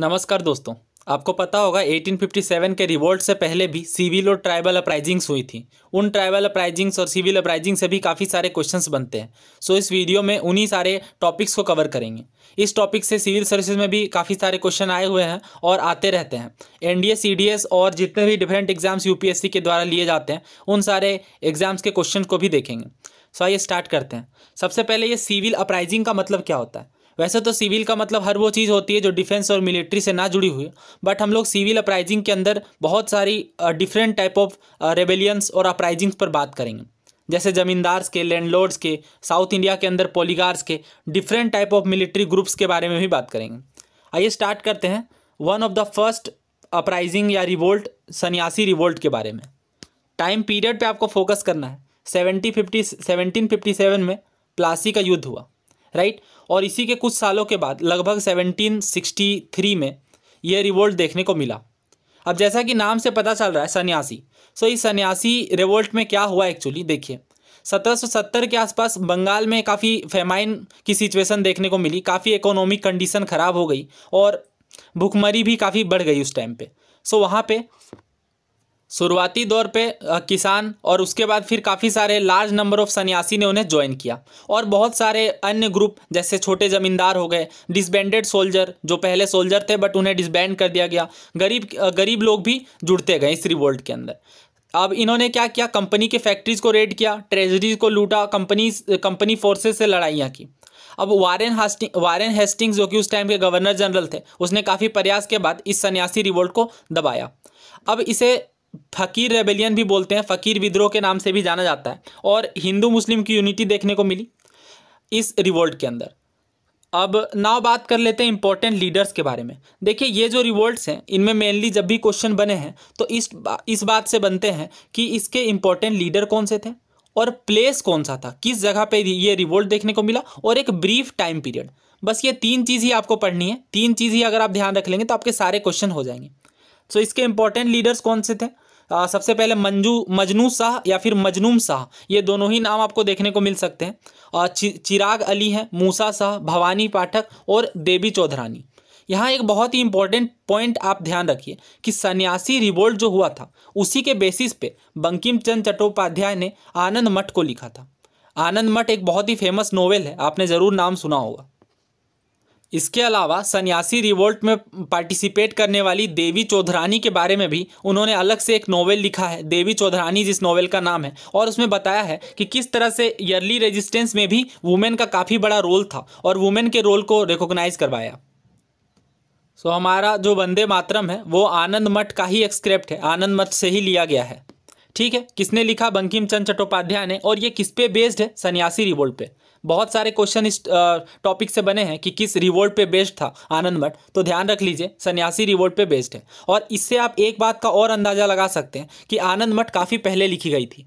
नमस्कार दोस्तों, आपको पता होगा 1857 के रिवोल्ट से पहले भी सिविल और ट्राइबल अपराइजिंग्स हुई थी। उन ट्राइबल अपराइजिंग्स और सिविल अपराइजिंग से भी काफ़ी सारे क्वेश्चंस बनते हैं। सो इस वीडियो में उन्हीं सारे टॉपिक्स को कवर करेंगे। इस टॉपिक से सिविल सर्विसेज़ में भी काफ़ी सारे क्वेश्चन आए हुए हैं और आते रहते हैं। एन डी और जितने भी डिफरेंट एग्ज़ाम्स यूपीएससी के द्वारा लिए जाते हैं, उन सारे एग्ज़ाम्स के क्वेश्चन को भी देखेंगे। सो आइए स्टार्ट करते हैं। सबसे पहले ये सिविल अपराइजिंग का मतलब क्या होता है? वैसे तो सिविल का मतलब हर वो चीज़ होती है जो डिफेंस और मिलिट्री से ना जुड़ी हुई है। बट हम लोग सिविल अपराइजिंग के अंदर बहुत सारी डिफरेंट टाइप ऑफ़ रेबेलियंस और अपराइजिंग्स पर बात करेंगे। जैसे ज़मींदार्स के लैंडलॉर्ड्स के साउथ इंडिया के अंदर पोलीगार्स के different type of military groups के बारे में भी बात करेंगे। आइए स्टार्ट करते हैं। One of the first uprising या रिवोल्ट सन्यासी रिवोल्ट के बारे में। टाइम पीरियड पे आपको फोकस करना है। Seventy fifty seventeen fifty seven में प्लासी का युद्ध हुआ। राइट? और इसी के कुछ सालों के बाद, लगभग सेवनटीन सिक्सटी थ्री में यह रिवोल्ट देखने को मिला। अब जैसा कि नाम से पता चल रहा है, सन्यासी। सो इस सन्यासी रिवोल्ट में क्या हुआ एक्चुअली देखिए, सत्रह सौ सत्तर के आसपास बंगाल में काफ़ी फेमाइन की सिचुएशन देखने को मिली, काफ़ी इकोनॉमिक कंडीशन ख़राब हो गई, और भुखमरी भी काफ़ी बढ़ गई उस टाइम पे। सो वहाँ पे शुरुआती दौर पे किसान और उसके बाद फिर काफ़ी सारे लार्ज नंबर ऑफ़ सन्यासी ने उन्हें ज्वाइन किया। और बहुत सारे अन्य ग्रुप जैसे छोटे ज़मींदार हो गए डिसबैंडेड सोल्जर जो पहले सोल्जर थे बट उन्हें डिसबैंड कर दिया गया। गरीब गरीब लोग भी जुड़ते गए इस रिवोल्ट के अंदर। अब इन्होंने क्या किया? कंपनी के फैक्ट्रीज को रेड किया ट्रेजरीज को लूटा कंपनी कंपनी फोर्सेज से लड़ाइयाँ की। अब वारेन हास्टिंग वारेन हेस्टिंग्स जो कि उस टाइम के गवर्नर जनरल थे, उसने काफ़ी प्रयास के बाद इस सन्यासी रिवोल्ट को दबाया। अब इसे फ़कीर रेबेलियन भी बोलते हैं फ़कीर विद्रोह के नाम से भी जाना जाता है। और हिंदू मुस्लिम की यूनिटी देखने को मिली इस रिवोल्ट के अंदर। अब नाव बात कर लेते हैं इंपॉर्टेंट लीडर्स के बारे में। देखिए ये जो रिवोल्ट्स हैं इनमें मेनली जब भी क्वेश्चन बने हैं तो इस इस बात से बनते हैं कि इसके इंपॉर्टेंट लीडर कौन से थे और प्लेस कौन सा था। किस जगह पे ये रिवोल्ट देखने को मिला और एक ब्रीफ टाइम पीरियड बस ये तीन चीज़ ही आपको पढ़नी है। तीन चीज़ ही अगर आप ध्यान रख लेंगे तो आपके सारे क्वेश्चन हो जाएँगे। सो so, इसके इंपॉर्टेंट लीडर्स कौन से थे? आ, सबसे पहले मंजू मजनू शाह या फिर मजनूम शाह। ये दोनों ही नाम आपको देखने को मिल सकते हैं। और चि, चिराग अली हैं मूसा शाह भवानी पाठक और देवी चौधरानी। यहाँ एक बहुत ही इंपॉर्टेंट पॉइंट आप ध्यान रखिए कि सन्यासी रिवोल्ट जो हुआ था उसी के बेसिस पे बंकिम चंद चट्टोपाध्याय ने आनंद मठ को लिखा था। आनंद मठ एक बहुत ही फ़ेमस नोवेल है आपने ज़रूर नाम सुना होगा। इसके अलावा सन्यासी रिवोल्ट में पार्टिसिपेट करने वाली देवी चौधरानी के बारे में भी उन्होंने अलग से एक नोवेल लिखा है देवी चौधरानी जिस नोवेल का नाम है। और उसमें बताया है कि किस तरह से ईयरली रेजिस्टेंस में भी वुमेन का काफ़ी बड़ा रोल था और वुमेन के रोल को रिकोगनाइज करवाया। सो so, हमारा जो वंदे मातरम है वो आनंद मठ का ही एक स्क्रिप्ट है आनंद मठ से ही लिया गया है। ठीक है? किसने लिखा? बंकिम चंद चट्टोपाध्याय ने। और ये किस पे बेस्ड है? सन्यासी रिवोल्ट पे। बहुत सारे क्वेश्चन इस टॉपिक से बने हैं कि किस रिवोल्ट पे बेस्ड था आनंद मठ। तो ध्यान रख लीजिए, सन्यासी रिवोल्ट पे बेस्ड है। और इससे आप एक बात का और अंदाज़ा लगा सकते हैं कि आनंद मठ काफ़ी पहले लिखी गई थी।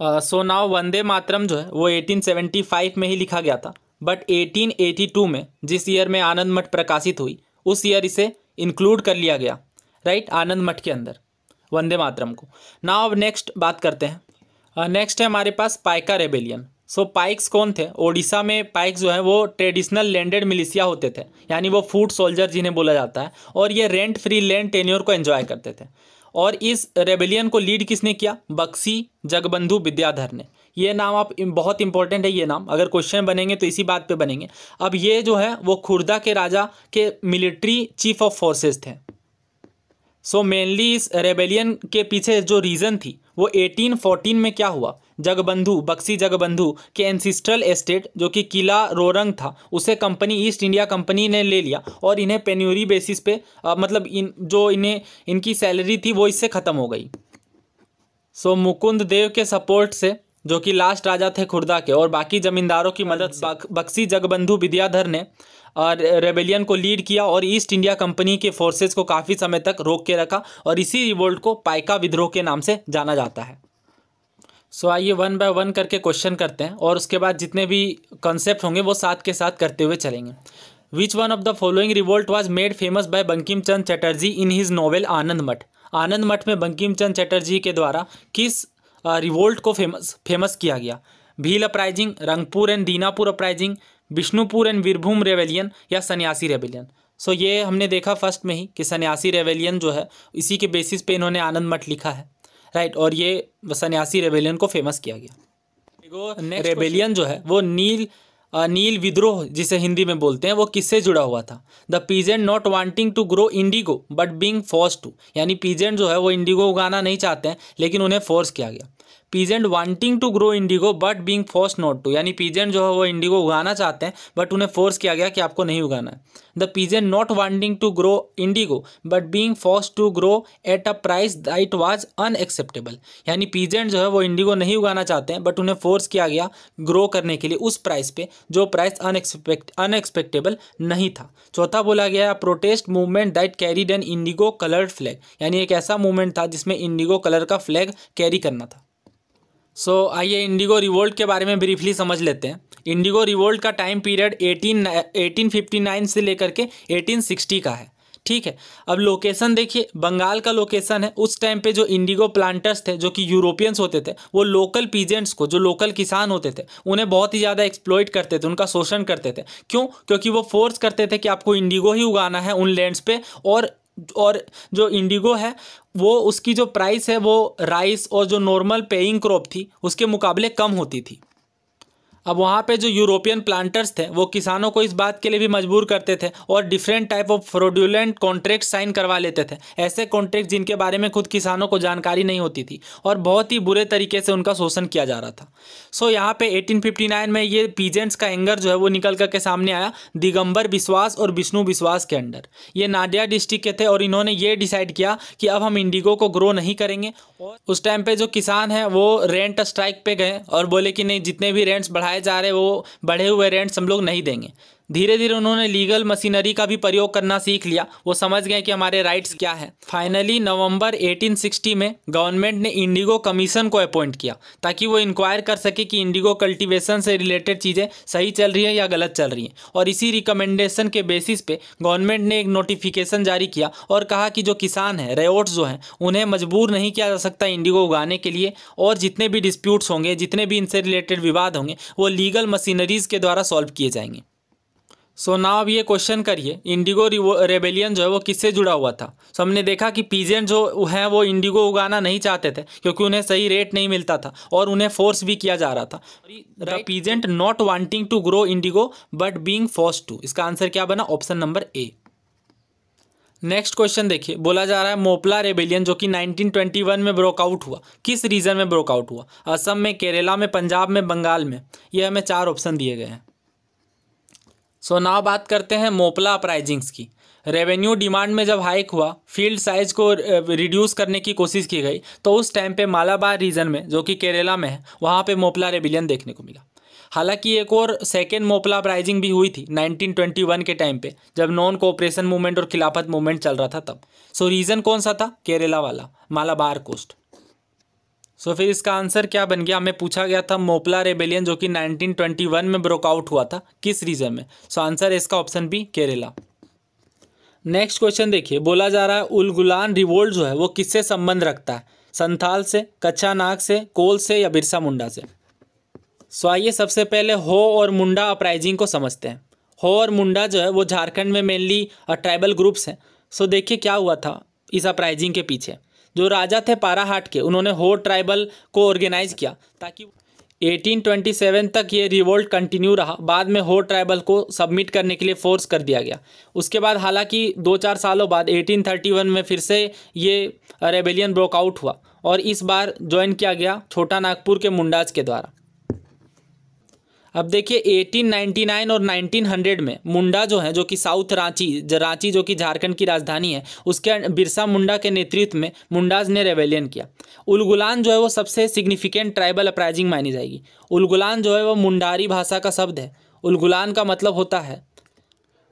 सो नाव वंदे मातरम जो है, वो 1875 में ही लिखा गया था। बट 1882 में, जिस ईयर में आनंद मठ प्रकाशित हुई, उस ईयर इसे इंक्लूड कर लिया गया राइट आनंद मठ के अंदर, वंदे मातरम को। नाव अब नेक्स्ट बात करते हैं। नेक्स्ट है हमारे पास Paika rebellion. So so, Pikes कौन थे? ओडिशा में पाइक्स जो है वो ट्रेडिशनल लैंडेड मिलिशिया होते थे। यानी वो फ़ूड सोल्जर जिन्हें बोला जाता है और ये रेंट फ्री लैंड टेन्योर को एंजॉय करते थे। और इस रेबेलियन को लीड किसने किया? बक्सी जगबंधु विद्याधर ने। ये नाम आप बहुत इंपॉर्टेंट है ये नाम। अगर क्वेश्चन बनेंगे तो इसी बात पे बनेंगे। अब ये जो है वो खुर्दा के राजा के मिलिट्री चीफ ऑफ़ फोर्सेस थे। सो मेनली इस रेबेलियन के पीछे जो रीज़न थी वो 1814 में क्या हुआ? जगबंधु बक्सी जगबंधु के एंसिस्ट्रल एस्टेट जो कि किला रोरंग था उसे कंपनी ईस्ट इंडिया कंपनी ने ले लिया और इन्हें पेन्यूरी बेसिस पे आ, मतलब इन जो इन्हें इनकी सैलरी थी वो इससे ख़त्म हो गई। सो मुकुंद देव के सपोर्ट से जो कि लास्ट राजा थे खुर्दा के और बाकी ज़मींदारों की मदद बक्सी जगबंधु विद्याधर ने रेबेलियन को लीड किया और ईस्ट इंडिया कंपनी के फोर्सेज को काफ़ी समय तक रोक के रखा और इसी रिवोल्ट को पाइका विद्रोह के नाम से जाना जाता है। सो आइए वन बाय वन करके क्वेश्चन करते हैं और उसके बाद जितने भी कॉन्सेप्ट होंगे वो साथ के साथ करते हुए चलेंगे। Which one of the following revolt was made famous by Bankim Chand Chatterjee in his novel Anand Math Anand Math में बंकिम चंद चटर्जी के द्वारा किस रिवोल्ट को फ़ेमस फ़ेमस किया गया? Bhil uprising Rangpur and Dinapur uprising Vishnupur and Birbhum rebellion या सन्यासी rebellion. सो ये हमने देखा फ़र्स्ट में ही कि सन्यासी रेवेलियन जो है इसी के बेसिस पे इन्होंने आनंद मठ लिखा है। राइट और ये सन्यासी रेवेलियन को फ़ेमस किया गया। रेबेलियन जो है वो नील नील विद्रोह जिसे हिंदी में बोलते हैं वो किससे जुड़ा हुआ था? The peasant not wanting to grow indigo but being force to यानी पीजेंट जो है वो इंडिगो उगाना नहीं चाहते हैं लेकिन उन्हें फोर्स किया गया। Peasant wanting to grow indigo but being force not to यानी पीजेंट जो है वो इंडिगो उगाना चाहते हैं बट उन्हें फोर्स किया गया कि आपको नहीं उगाना है। The peasant not wanting to grow indigo but being force to grow at a price that it was unacceptable यानी पीजेंट जो है वो इंडिगो नहीं उगाना चाहते हैं बट उन्हें फोर्स किया गया ग्रो करने के लिए उस प्राइस पे, जो प्राइस अनएक्सपेक्ट अनएक्सपेक्टेबल नहीं था। चौथा बोला गया protest movement that carried an indigo coloured flag यानी एक ऐसा मूवमेंट था जिसमें इंडिगो कलर का फ्लैग कैरी करना था। सो so, आइए इंडिगो रिवोल्ट के बारे में ब्रीफली समझ लेते हैं। इंडिगो रिवोल्ट का time period eighteen eighteen fifty nine से लेकर के एटीन सिक्सटी का है। ठीक है? अब लोकेशन देखिए बंगाल का लोकेशन है। उस टाइम पे जो इंडिगो प्लांटर्स थे जो कि यूरोपियंस होते थे वो लोकल पीजेंट्स को जो लोकल किसान होते थे उन्हें बहुत ही ज़्यादा एक्सप्लॉइट करते थे उनका शोषण करते थे। क्यों? क्योंकि वो फोर्स करते थे कि आपको इंडिगो ही उगाना है उन लैंड्स पे और और जो इंडिगो है, वो उसकी जो प्राइस है, वो राइस और जो नॉर्मल पेइंग क्रॉप थी, उसके मुकाबले कम होती थी। अब वहाँ पे जो यूरोपियन प्लांटर्स थे वो किसानों को इस बात के लिए भी मजबूर करते थे और different type of fraudulent contract sign करवा लेते थे। ऐसे कॉन्ट्रैक्ट जिनके बारे में खुद किसानों को जानकारी नहीं होती थी और बहुत ही बुरे तरीके से उनका शोषण किया जा रहा था। सो so, यहाँ पे 1859 में ये पीजेंट्स का एंगर जो है वो निकल करके सामने आया दिगंबर विश्वास और विष्णु विश्वास के अंडर ये नाडिया डिस्ट्रिक्ट के थे और इन्होंने ये डिसाइड किया कि अब हम इंडिगो को ग्रो नहीं करेंगे और उस टाइम पे जो किसान हैं वो रेंट स्ट्राइक पे गए और बोले कि नहीं जितने भी रेंट्स बढ़ाए जा रहे वो बढ़े हुए रेंट्स हम लोग नहीं देंगे। धीरे धीरे उन्होंने लीगल मशीनरी का भी प्रयोग करना सीख लिया। वो समझ गए कि हमारे राइट्स क्या है। फाइनली नवंबर 1860 में गवर्नमेंट ने इंडिगो कमीशन को अपॉइंट किया, ताकि वो इंक्वायर कर सके कि इंडिगो कल्टीवेशन से रिलेटेड चीज़ें सही चल रही है या गलत चल रही हैं। और इसी रिकमेंडेशन के बेसिस पे गवर्नमेंट ने एक नोटिफिकेशन जारी किया और कहा कि जो किसान हैं रेओट्स जो हैं, उन्हें मजबूर नहीं किया जा सकता इंडिगो उगाने के लिए, और जितने भी डिस्प्यूट्स होंगे, जितने भी इनसे रिलेटेड विवाद होंगे, वो लीगल मशीनरीज़ के द्वारा सॉल्व किए जाएँगे। सो so, ना अब ये क्वेश्चन करिए। इंडिगो रेबेलियन जो है वो किससे जुड़ा हुआ था? सो so, हमने देखा कि पीजेंट जो हैं वो इंडिगो उगाना नहीं चाहते थे क्योंकि उन्हें सही रेट नहीं मिलता था और उन्हें फोर्स भी किया जा रहा था। The peasant not wanting to grow indigo but being force to इसका आंसर क्या बना? Option number A next question देखिए। बोला जा रहा है मोपला रेबेलियन जो कि 1921 में ब्रोकआउट हुआ। किस रीजन में ब्रोकआउट हुआ? असम में केरला में पंजाब में बंगाल में। ये हमें चार ऑप्शन दिए गए हैं। सो so, नाव बात करते हैं मोपला अपराइजिंग्स की। रेवेन्यू डिमांड में जब हाइक हुआ फ़ील्ड साइज़ को रिड्यूस करने की कोशिश की गई तो उस टाइम पे मालाबार रीजन में जो कि केरला में है वहाँ पे मोपला रेबिलियन देखने को मिला। हालाँकि एक और सेकेंड मोपला अपराइजिंग भी हुई थी 1921 के टाइम पे जब नॉन कोऑपरेशन मूवमेंट और खिलाफत मूवमेंट चल रहा था तब। सो so, रीज़न कौन सा था? केरला वाला मालाबार कोस्ट सो फिर इसका आंसर क्या बन गया? हमें पूछा गया था मोपला रेबेलियन जो कि 1921 में ब्रोकआउट हुआ था। किस रीजन में? सो आंसर इसका option B Kerala next question देखिए। बोला जा रहा है उलगुलान रिवोल्ट जो है, वो किससे संबंध रखता है? संथाल से, कच्चा नाग से, कोल से या बिरसा मुंडा से? सो आइए सबसे पहले हो और मुंडा अपराइजिंग को समझते हैं। हो और मुंडा जो है, वो झारखंड में मेनली ट्राइबल ग्रुप्स हैं। सो देखिए क्या हुआ था इस अपराइजिंग के पीछे। जो राजा थे पाराहाट के, उन्होंने हो ट्राइबल को ऑर्गेनाइज किया ताकि 1827 तक ये रिवोल्ट कंटिन्यू रहा। बाद में हो ट्राइबल को सबमिट करने के लिए फोर्स कर दिया गया। उसके बाद हालाँकि दो चार सालों बाद 1831 में फिर से ये रेबेलियन ब्रोकआउट हुआ और इस बार ज्वाइन किया गया छोटा नागपुर के मुंडाज के द्वारा। अब देखिए 1899 और 1900 में मुंडा जो है, जो कि साउथ रांची रांची जो कि झारखंड की राजधानी है, उसके बिरसा मुंडा के नेतृत्व में मुंडाज ने रेवेलियन किया। उलगुलान जो है, वो सबसे सिग्निफिकेंट ट्राइबल अपराइजिंग मानी जाएगी। उलगुलान जो है, वो मुंडारी भाषा का शब्द है। उलगुलान का मतलब होता है,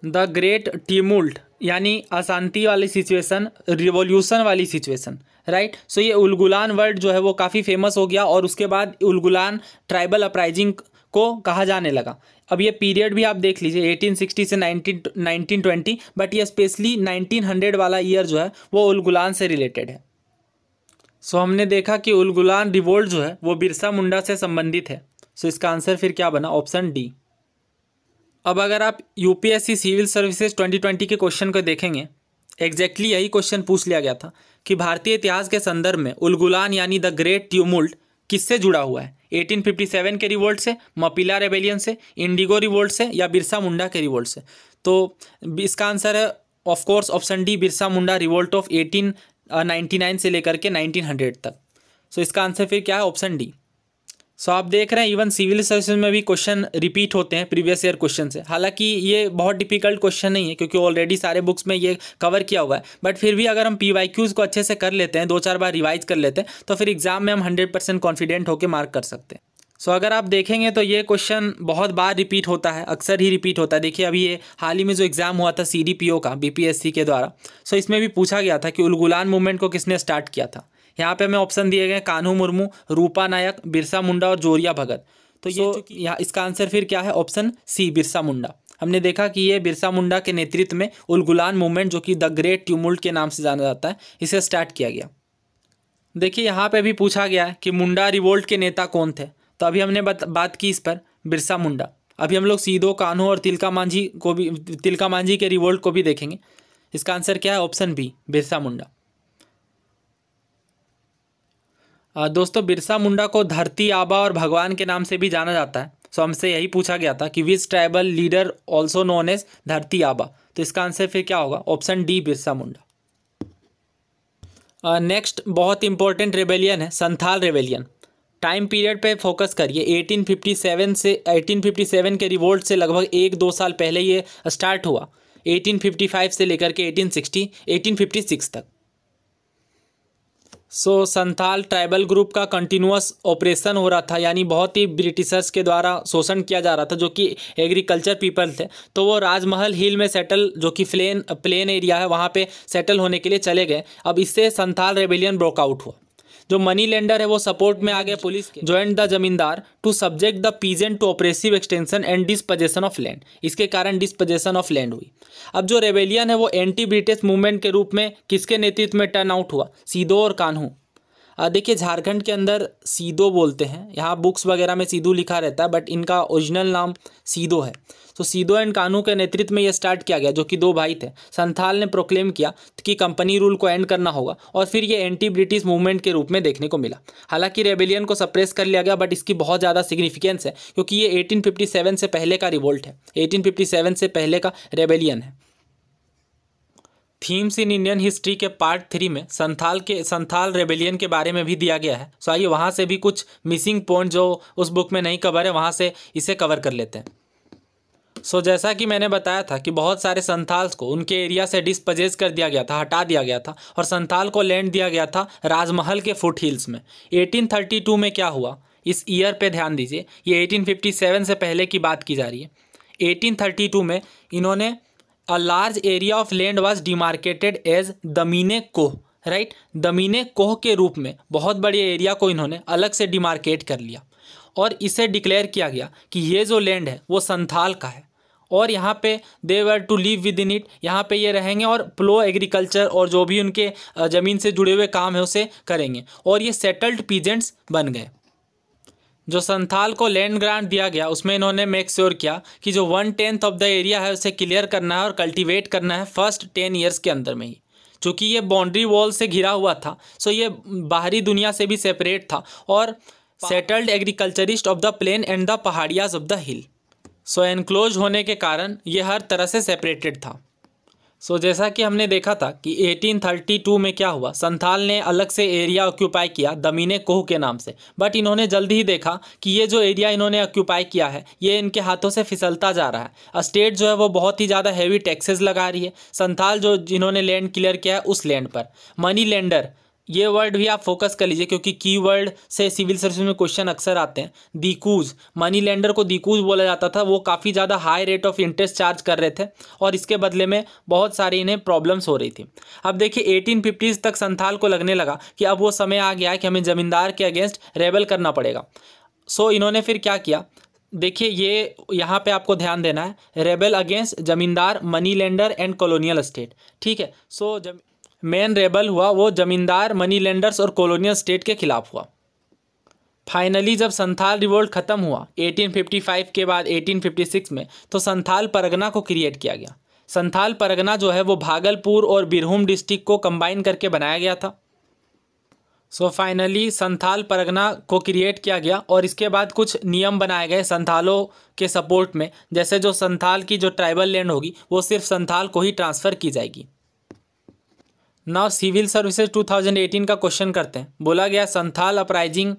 द ग्रेट टीमुल्ट यानी अशांति वाली सिचुएशन रिवोल्यूशन वाली सिचुएशन राइट सो ये उलगुलान वर्ड जो है, वो काफ़ी फ़ेमस हो गया और उसके बाद उलगुलान ट्राइबल अपराइजिंग को कहा जाने लगा। अब ये पीरियड भी आप देख लीजिए 1860 से 19 1920 बट ये स्पेशली 1900 वाला ईयर जो है, वो उलगुलान से रिलेटेड है। सो हमने देखा कि उलगुलान रिवोल्ट जो है, वो बिरसा मुंडा से संबंधित है। सो इसका आंसर फिर क्या बना? ऑप्शन डी अब अगर आप यूपीएससी सिविल सर्विसेज़ 2020 के क्वेश्चन को देखेंगे एग्जैक्टली exactly यही क्वेश्चन पूछ लिया गया था कि भारतीय इतिहास के संदर्भ में उलगुलान यानी द ग्रेट ट्यूमुल्ट किससे जुड़ा हुआ है? 1857 के रिवोल्ट से, मपीला रेबेलियन से इंडिगो रिवोल्ट से या बिरसा मुंडा के रिवोल्ट से? तो इसका आंसर है of course option D Birsa Munda revolt of eighteen ninety nine से लेकर के नाइनटीन हंड्रेड तक। सो so इसका आंसर फिर क्या है? ऑप्शन डी सो आप देख रहे हैं इवन सिविल सर्विस में भी क्वेश्चन रिपीट होते हैं प्रीवियस ईयर क्वेश्चन से। हालाँकि ये बहुत डिफ़िकल्ट क्वेश्चन नहीं है क्योंकि ऑलरेडी सारे बुक्स में ये कवर किया हुआ है। बट फिर भी अगर हम पी वाई क्यूज़ को अच्छे से कर लेते हैं दो चार बार रिवाइज कर लेते हैं तो फिर एग्ज़ाम में हम हंड्रेड परसेंट कॉन्फिडेंट होकर मार्क कर सकते हैं। सो so, अगर आप देखेंगे तो ये क्वेश्चन बहुत बार रिपीट होता है अक्सर ही रिपीट होता है। देखिए अभी ये हाल ही में जो एग्ज़ाम हुआ था सीडीपीओ का बीपीएससी के द्वारा। सो so, इसमें भी पूछा गया था कि उलगुलान मूवमेंट को किसने स्टार्ट किया था। यहाँ पे हमें ऑप्शन दिए गए कान्हू मुर्मू रूपा नायक बिरसा मुंडा और जोरिया भगत। तो ये यहाँ इसका आंसर फिर क्या है? Option C Birsa Munda. हमने देखा कि ये बिरसा मुंडा के नेतृत्व में उलगुलान मूवमेंट जो कि द ग्रेट ट्यूमुल्ट के नाम से जाना जाता है इसे स्टार्ट किया गया। देखिए यहाँ पे भी पूछा गया है कि मुंडा रिवोल्ट के नेता कौन थे? तो अभी हमने बात की इस पर बिरसा मुंडा। अभी हम लोग सीधो कान्हो और तिलका मांझी को भी तिलका मांझी के रिवोल्ट को भी देखेंगे। इसका आंसर क्या है? Option B Birsa Munda. दोस्तों, बिरसा मुंडा को धरती आबा और भगवान के नाम से भी जाना जाता है। सो, हमसे यही पूछा गया था कि which tribal leader also known as Dharti Aba? तो इसका आंसर फिर क्या होगा? Option D Birsa Munda. Next बहुत इंपॉर्टेंट रेबेलियन है, संथाल रेबेलियन टाइम पीरियड पे फोकस करिए। 1857 से 1857 के रिवोल्ट से लगभग एक, दो साल पहले ये स्टार्ट हुआ। 1855 से लेकर के 1860 1856 तक। So so, Santhal tribal group का कंटिन्यूस ऑपरेशन हो रहा था यानी बहुत ही ब्रिटिशर्स के द्वारा शोषण किया जा रहा था जो कि एग्रीकल्चर पीपल थे। तो वो राजमहल हिल में सेटल जो कि प्लेन प्लेन एरिया है वहाँ पे सेटल होने के लिए चले गए। अब इससे संथाल रेबेलियन ब्रोकआउट हुआ। जो मनी लेंडर है, वो सपोर्ट में आ गया police joined the zamindar to subject the peasant to oppressive extension and dispossession of land इसके कारण डिस्पोजेशन ऑफ़ लैंड हुई। अब जो रेवेलियन है, वो एंटी ब्रिटिश मूवमेंट के रूप में किसके नेतृत्व में टर्न आउट हुआ? सीधो और कान्हू। देखिए, झारखंड के अंदर सीधो बोलते हैं। यहाँ बुक्स वगैरह में सीधू लिखा रहता है बट इनका ओरिजिनल नाम सीधो है। तो सीधो एंड कानू के नेतृत्व में ये स्टार्ट किया गया, जो कि दो भाई थे। संथाल ने प्रोक्लेम किया कि कंपनी रूल को एंड करना होगा और फिर ये एंटी ब्रिटिश मूवमेंट के रूप में देखने को मिला। हालाँकि रेबेलियन को सप्रेस कर लिया गया बट इसकी बहुत ज़्यादा सिग्निफिकेंस है, क्योंकि ये एटीन से पहले का रिवोल्ट है। एटीन से पहले का रेबेलियन है। थीम्स इन इंडियन हिस्ट्री के पार्ट थ्री में संथाल के संथाल रेबेलियन के बारे में भी दिया गया है। सो आइए वहाँ से भी कुछ मिसिंग पॉइंट जो उस बुक में नहीं कवर है वहाँ से इसे कवर कर लेते हैं। सो so, जैसा कि मैंने बताया था कि बहुत सारे संथाल्स को उनके एरिया से डिस्पजेज कर दिया गया था हटा दिया गया था और संथाल को लैंड दिया गया था राजमहल के फुट हिल्स में 1832 में क्या हुआ? इस ईयर पे ध्यान दीजिए ये 1857 से पहले की बात की जा रही है। 1832 में इन्होंने a large area of land was demarcated as Damin Koh right Damin Koh के रूप में बहुत बड़े एरिया को इन्होंने अलग से डिमार्केट कर लिया। और इसे डिक्लेयर किया गया कि ये जो लैंड है, वो संथाल का है। और यहाँ पे they were to live within it यहाँ पे ये रहेंगे और प्लो एग्रीकल्चर और जो भी उनके ज़मीन से जुड़े हुए काम है, उसे करेंगे। और ये सेटल्ड पीजेंट्स बन गए। जो संथाल को लैंड ग्रांट दिया गया, उसमें इन्होंने मेक श्योर किया कि जो one tenth of the area है, उसे क्लियर करना है और कल्टीवेट करना है फ़र्स्ट टेन ईयर्स के अंदर में ही। चूँकि ये बाउंड्री वॉल से घिरा हुआ था सो ये बाहरी दुनिया से भी सेपरेट था और settled agriculturist of the plain and the Paharias of the hill so enclose होने के कारण ये हर तरह से सेपरेटेड था। सो so, जैसा कि हमने देखा था कि 1832 में क्या हुआ? संथाल ने अलग से एरिया ऑक्यूपाई किया दमीने कोह के नाम से। बट इन्होंने जल्दी ही देखा कि ये जो एरिया इन्होंने ऑक्यूपाई किया है ये इनके हाथों से फिसलता जा रहा है। स्टेट जो है वो बहुत ही ज़्यादा हैवी टैक्सेस लगा रही है। संथाल जो जिन्होंने लैंड क्लियर किया है उस लैंड पर। मनी लेंडर ये वर्ड भी आप फोकस कर लीजिए, क्योंकि कीवर्ड से सिविल सर्विस में क्वेश्चन अक्सर आते हैं। दीकूज मनी लेंडर को दीकूज बोला जाता था, वो काफ़ी ज़्यादा high rate of interest charge कर रहे थे, और इसके बदले में बहुत सारी इन्हें प्रॉब्लम्स हो रही थी। अब देखिए एटीन फिफ्टीज़ तक संथाल को लगने लगा कि अब वो समय आ गया है कि हमें ज़मींदार के अगेंस्ट रेबल करना पड़ेगा। सो इन्होंने फिर क्या किया? देखिए, ये यहाँ पे आपको ध्यान देना है rebel against zamindar money lender and colonial state ठीक है? सो जब मेन रेबल हुआ, वो जमींदार मनी लेंडर्स और कॉलोनियल स्टेट के खिलाफ हुआ। फाइनली जब संथाल रिवोल्ट ख़त्म हुआ 1855 के बाद 1856 में तो संथाल परगना को क्रिएट किया गया। संथाल परगना जो है, वो भागलपुर और बिरभूम डिस्ट्रिक्ट को कंबाइन करके बनाया गया था। सो फाइनली संथाल परगना को क्रिएट किया गया और इसके बाद कुछ नियम बनाए गए संथालों के सपोर्ट में। जैसे जो संथाल की जो ट्राइबल लैंड होगी, वो सिर्फ़ संथाल को ही ट्रांसफ़र की जाएगी। नाउ सिविल सर्विसेज़ 2018 का क्वेश्चन करते हैं। बोला गया संथाल अपराइजिंग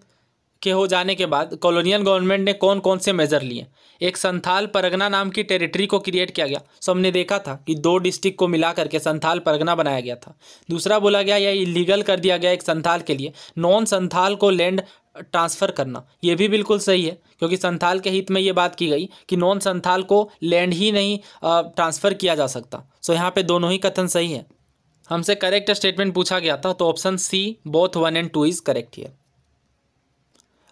के हो जाने के बाद कॉलोनियल गवर्नमेंट ने कौन कौन से मेजर लिए? एक संथाल परगना नाम की टेरिटरी को क्रिएट किया गया। सो हमने देखा था कि दो डिस्ट्रिक्ट को मिला करके संथाल परगना बनाया गया था। दूसरा बोला गया, यह इलीगल कर दिया गया एक संथाल के लिए। नॉन संथाल को लैंड ट्रांसफ़र करना। ये भी बिल्कुल सही है, क्योंकि संथाल के हित में ये बात की गई कि नॉन संथाल को लैंड ही नहीं ट्रांसफ़र किया जा सकता। सो यहाँ पे दोनों ही कथन सही है। हमसे करेक्ट स्टेटमेंट पूछा गया था तो option C both one and two is correct here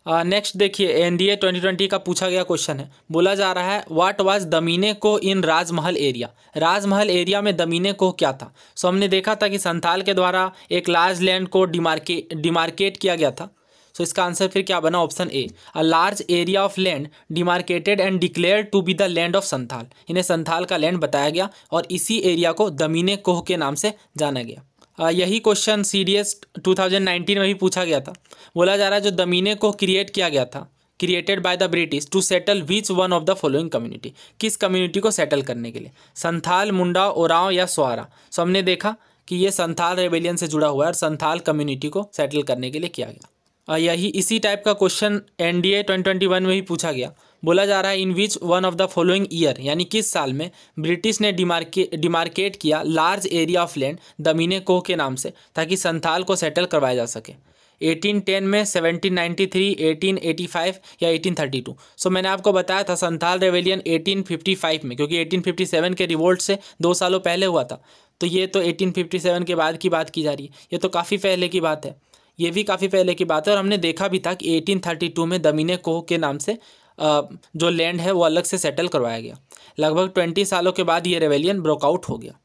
next देखिए NDA D A twenty twenty का पूछा गया क्वेश्चन है। बोला जा रहा है व्हाट वाज दमीने को इन राजमहल एरिया राजमहल एरिया में दमीने को क्या था? सो हमने देखा था कि संथाल के द्वारा एक लार्ज लैंड को डिमार्के डिमार्केट किया गया था। सो इसका आंसर फिर क्या बना? Option A a large area of land demarcated and declare to be the land of Santhal इन्हें संथाल का लैंड बताया गया और इसी एरिया को दमीने कोह के नाम से जाना गया। यही question C D S two thousand nineteen में भी पूछा गया था। बोला जा रहा है जो दमीने को क्रिएट किया गया था created by the British to settle which one of the following community किस कम्युनिटी को सेटल करने के लिए? संथाल मुंडा ओराव या स्वारा सो हमने देखा कि ये संथाल रेबेलियन से जुड़ा हुआ है और संथाल कम्युनिटी को सेटल करने के लिए किया गया। यही इसी टाइप का question N D A twenty twenty one में भी पूछा गया। बोला जा रहा है in which one of the following year यानी किस साल में ब्रिटिश ने डिमार्के डिमार्केट किया large area of land Damin Koh के नाम से ताकि संथाल को सेटल करवाया जा सके। 1810 में 1793, 1885 या 1832 सो मैंने आपको बताया था संथाल रेवेलियन 1855 में क्योंकि 1857 के रिवोल्ट से दो सालों पहले हुआ था। तो ये तो 1857 के बाद की बात की जा रही है। ये तो काफ़ी पहले की बात है। ये भी काफ़ी पहले की बात है और हमने देखा भी था कि 1832 में दमीने कोह के नाम से जो लैंड है वो अलग से सेटल करवाया गया। लगभग ट्वेंटी सालों के बाद ये रेवेलियन ब्रोकआउट हो गया।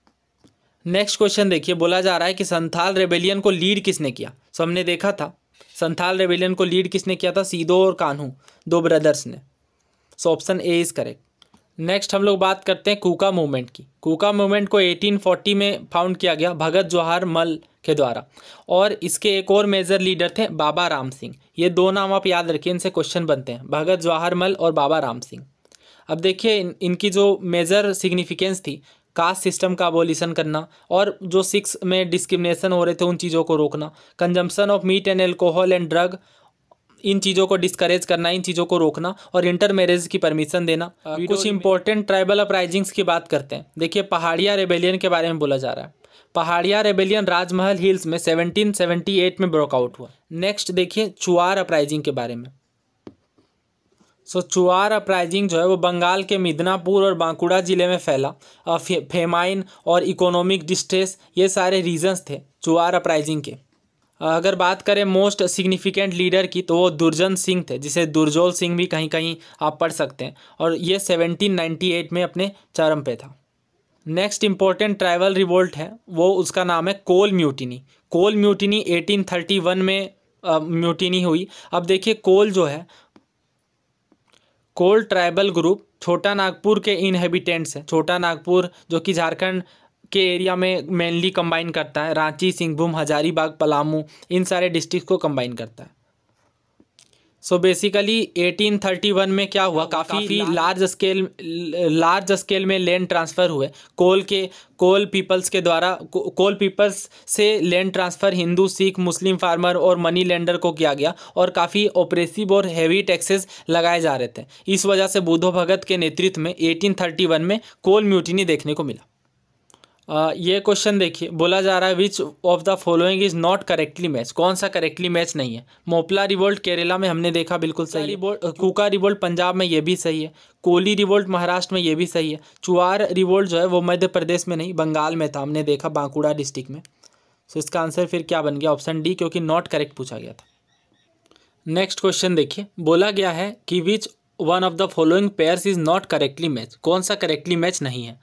नेक्स्ट क्वेश्चन देखिए, बोला जा रहा है कि संथाल रेबेलियन को लीड किसने किया? सो हमने देखा था, संथाल रेबेलियन को लीड किसने किया था? सीधो और कान्हू, दो ब्रदर्स ने। So option A is correct next हम लोग बात करते हैं कूका मूवमेंट की। कूका मूवमेंट को 1840 में फाउंड किया गया। भगत जवाहर मल के द्वारा। और इसके एक और मेजर लीडर थे बाबा राम सिंह। ये दो नाम आप याद रखिए इनसे क्वेश्चन बनते हैं। भगत जवाहर मल और बाबा राम सिंह। अब देखिए इन, इनकी जो मेजर सिग्निफिकेंस थी कास्ट सिस्टम का अबोलिशन करना और जो सिक्स में डिस्क्रिमिनेशन हो रहे थे उन चीज़ों को रोकना consumption of meat and alcohol and drug इन चीज़ों को डिस्करेज करना इन चीज़ों को रोकना और इंटर मैरिज की परमिशन देना। कुछ इंपॉर्टेंट ट्राइबल अपराइजिंग्स की बात करते हैं। देखिए पहाड़िया रेबेलियन के बारे में बोला जा रहा है। पहाड़िया रेबेलियन राजमहल हिल्स में 1778 में ब्रोकआउट हुआ। नेक्स्ट देखिए चुआर अपराइजिंग के बारे में। सो so, चुआर अपराइजिंग जो है वो बंगाल के मिदनापुर और बांकुड़ा ज़िले में फैला। फे, फेमाइन और इकोनॉमिक डिस्ट्रेस ये सारे रीजंस थे चुआर अपराइजिंग के। अगर बात करें मोस्ट सिग्निफिकेंट लीडर की तो वो दुर्जन सिंह थे जिसे दुर्जोल सिंह भी कहीं कहीं आप पढ़ सकते हैं। और ये 1798 में अपने चरम पे था। नेक्स्ट इम्पोर्टेंट ट्राइबल रिवोल्ट है, वो उसका नाम है कोल म्यूटिनी। कोल म्यूटिनी 1831 में म्यूटिनी हुई। अब देखिए कोल जो है, कोल ट्राइबल ग्रुप छोटा नागपुर के इनहेबिटेंट्स हैं। छोटा नागपुर जो कि झारखंड के एरिया में मेनली कंबाइन करता है, रांची, सिंहभूम, हजारीबाग, पलामू, इन सारे डिस्ट्रिक्ट को कंबाइन करता है। सो बेसिकली 1831 में क्या हुआ? काफ़ी लार्ज स्केल लार्ज स्केल में लैंड ट्रांसफ़र हुए। कोल के कोल पीपल्स के द्वारा को, कोल पीपल्स से land transfer Hindu Sikh Muslim farmer और मनी लेंडर को किया गया और काफ़ी ऑपरेसिव और हैवी टैक्सेस लगाए जा रहे थे। इस वजह से बुद्धो भगत के नेतृत्व में 1831 में कोल म्यूटिनी देखने को मिला। ये क्वेश्चन देखिए बोला जा रहा है which of the following is not correctly match कौन सा करेक्टली मैच नहीं है? मोपला रिवोल्ट केरला में हमने देखा बिल्कुल सही रिवोल्ट कुका रिवोल्ट पंजाब में ये भी सही है। कोली रिवोल्ट महाराष्ट्र में ये भी सही है। चुआर रिवोल्ट जो है वो मध्य प्रदेश में नहीं बंगाल में था हमने देखा बांकुड़ा डिस्ट्रिक्ट में। सो इसका आंसर फिर क्या बन गया? ऑप्शन डी क्योंकि नॉट करेक्ट पूछा गया था। नेक्स्ट क्वेश्चन देखिए। बोला गया है कि which one of the following pairs is not correctly match कौन सा करेक्टली मैच नहीं है?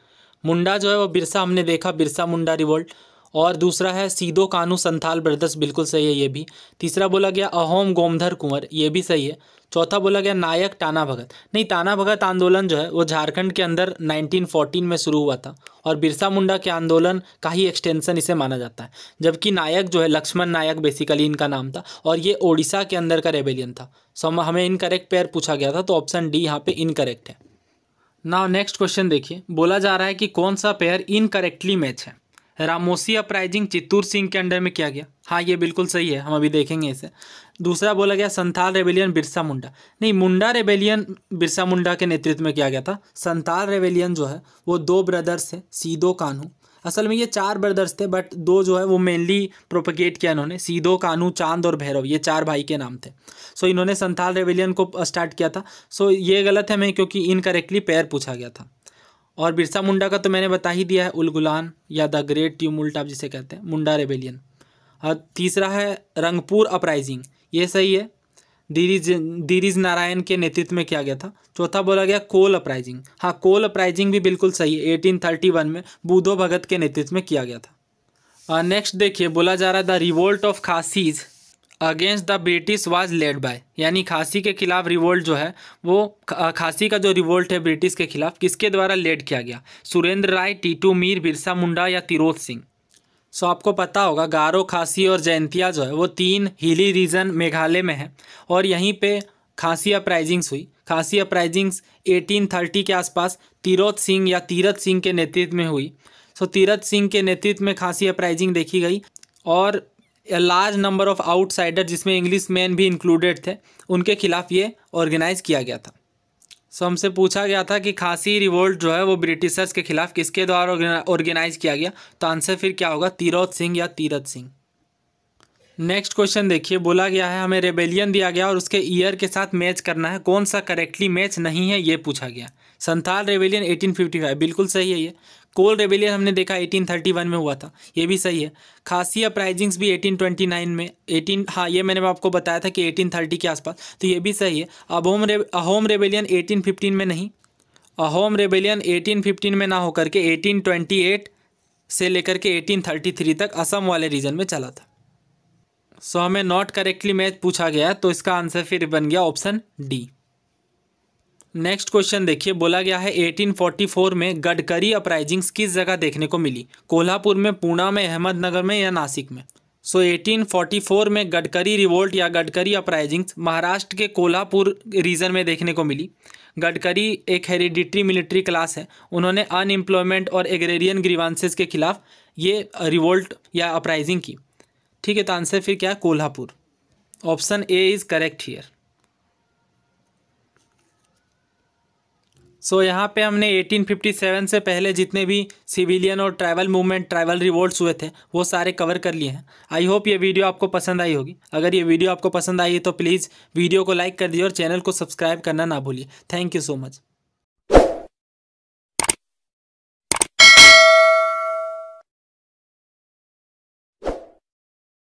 मुंडा जो है वो बिरसा, हमने देखा बिरसा मुंडा रिवोल्ट और दूसरा है सीधो कानू संथाल ब्रदर्स बिल्कुल सही है ये भी। तीसरा बोला गया अहोम गोमधर कुंवर, ये भी सही है। चौथा बोला गया नायक टाना भगत। नहीं टाना भगत आंदोलन जो है, वो झारखंड के अंदर 1914 में शुरू हुआ था। और बिरसा मुंडा के आंदोलन का ही एक्सटेंशन इसे माना जाता है। जबकि नायक जो है, लक्ष्मण नायक बेसिकली इनका नाम था। और ये ओडिशा के अंदर का रेबेलियन था। सो हमें इनकरेक्ट पेयर पूछा गया था तो ऑप्शन डी यहाँ पे इनकरेक्ट है। नाउ नेक्स्ट क्वेश्चन देखिए। बोला जा रहा है कि कौन सा पेयर इनकरेक्टली मैच है? रामोसी अपराइजिंग चित्तूर सिंह के अंडर में किया गया? हाँ ये बिल्कुल सही है, हम अभी देखेंगे इसे। दूसरा बोला गया, संथाल रेबेलियन बिरसा मुंडा। नहीं, मुंडा रेबेलियन बिरसा मुंडा के नेतृत्व में किया गया था? संथाल रेबेलियन जो है, वो दो ब्रदर्स हैं, सीधो कानू असल में ये चार ब्रदर्स थे बट दो जो है वो मेनली प्रोपगेट किया इन्होंने। सीधो, कानू, चाँद और भैरव, ये चार भाई के नाम थे। सो इन्होंने संथाल रेबेलियन को स्टार्ट किया था। सो ये गलत है मैं क्योंकि इनकरेक्टली पैर पूछा गया था। और बिरसा मुंडा का तो मैंने बता ही दिया है उलगुलान या द ग्रेट ट्यूमुल्ट आप जिसे कहते हैं, मुंडा रेबेलियन और तीसरा है, रंगपुर अपराइजिंग ये सही है दीरीज दीरीज नारायण के नेतृत्व में किया गया था। चौथा बोला गया, कोल अपराइजिंग। हाँ कोल अपराइजिंग भी बिल्कुल सही है। एटीन थर्टी वन में बुधो भगत के नेतृत्व में किया गया था। नेक्स्ट देखिए, बोला जा रहा है the revolt of Khasis against the British was led by यानी खांसी के खिलाफ रिवोल्ट जो है, वो खांसी का जो रिवोल्ट है ब्रिटिश के खिलाफ, किसके द्वारा लेड किया गया? सुरेंद्र राय, टीटू मीर, बिरसा मुंडा या तिरोध सिंह? सो आपको पता होगा, गारो, खांसी और जयंतिया जो है, वो तीन हिली रीजन मेघालय में है। और यहीं पे खांसी अपराइजिंग्स हुई। खांसी अपराइजिंग्स 1830 के आसपास तिरोध सिंह या तीरथ सिंह के नेतृत्व में हुई। सो तीरथ सिंह के नेतृत्व में खांसी अपराइजिंग देखी गई। और लार्ज नंबर ऑफ़ आउटसाइडर जिसमें इंग्लिश मैन भी इंक्लूडेड थे, उनके खिलाफ ये ऑर्गेनाइज किया गया था। सो हमसे पूछा गया था कि खासी रिवोल्ट जो है वो ब्रिटिशर्स के खिलाफ किसके द्वारा ऑर्गेनाइज किया गया? तो आंसर फिर क्या होगा? तीरोथ सिंह या तीरथ सिंह। नेक्स्ट क्वेश्चन देखिए। बोला गया है, हमें रेबेलियन दिया गया और उसके ईयर के साथ मैच करना है। कौन सा करेक्टली मैच नहीं है, ये पूछा गया। संथाल रेबेलियन 1855 बिल्कुल सही है ये। कोल रेबेलियन हमने देखा 1831 में हुआ था। ये भी सही है। खासी अपराइजिंग्स भी 1829 में 18 हाँ ये मैंने आपको बताया था कि 1830 के आसपास। तो ये भी सही है। अहोम रे अहोम रेबेलियन 1815 में नहीं। अहोम रेबेलियन 1815 में ना होकर के 1828 से लेकर के 1833 तक असम वाले रीजन में चला था। सो हमें नॉट करेक्टली मैच पूछा गया तो इसका आंसर फिर बन गया ऑप्शन डी नेक्स्ट क्वेश्चन देखिए बोला गया है 1844 में गडकरी अपराइजिंग्स किस जगह देखने को मिली? कोल्हापुर में पूना में अहमदनगर में या नासिक में? सो so, 1844 में गडकरी रिवोल्ट या गडकरी अपराइजिंग्स महाराष्ट्र के कोल्हापुर रीजन में देखने को मिली। गडकरी एक हेरिडिटरी मिलिट्री क्लास है। उन्होंने अनएम्प्लॉयमेंट और एग्रेरियन ग्रीवांसेस के खिलाफ ये रिवोल्ट या अपराइजिंग की। ठीक है तो आंसर फिर क्या है? Kolhapur. Option A is correct here so so, यहाँ पे हमने 1857 से पहले जितने भी सिविलियन और ट्रैवल मूवमेंट ट्रैवल रिवोल्ट्स हुए थे वो सारे कवर कर लिए हैं। आई होप ये वीडियो आपको पसंद आई होगी। अगर ये वीडियो आपको पसंद आई है तो प्लीज़ वीडियो को लाइक कर दीजिए और चैनल को सब्सक्राइब करना ना भूलिए। Thank you so much